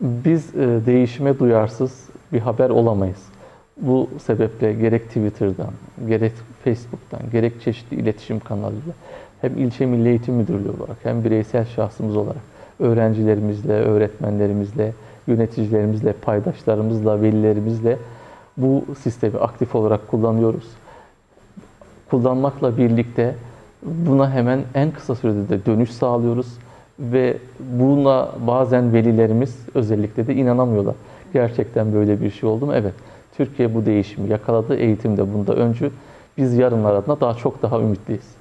Biz e, değişime duyarsız bir haber olamayız. Bu sebeple gerek Twitter'dan, gerek Facebook'tan, gerek çeşitli iletişim kanalıyla hem ilçe Milli Eğitim Müdürlüğü olarak hem bireysel şahsımız olarak öğrencilerimizle, öğretmenlerimizle, yöneticilerimizle, paydaşlarımızla, velilerimizle bu sistemi aktif olarak kullanıyoruz. Kullanmakla birlikte buna hemen en kısa sürede de dönüş sağlıyoruz ve buna bazen velilerimiz özellikle de inanamıyorlar. Gerçekten böyle bir şey oldu mu? Evet. Türkiye bu değişimi yakaladı. Eğitimde bunda öncü. Biz yarınlar adına daha çok daha ümitliyiz.